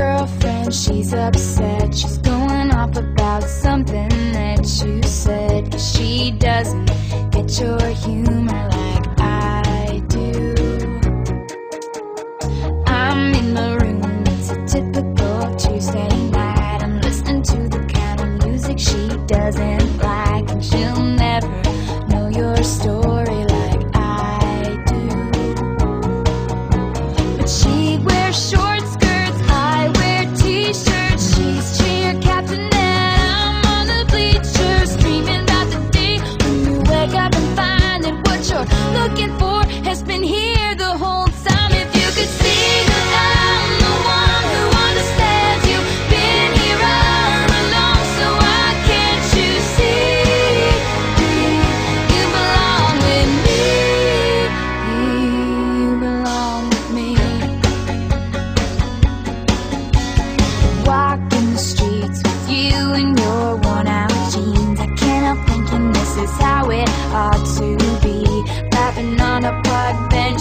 when she's upset. She's going off about something that you said. She doesn't get your humor like I do. I'm in the room, it's a typical Tuesday night. I'm listening to the kind of music she doesn't like, and she'll never know your story is how it ought to be. Laughing on a park bench,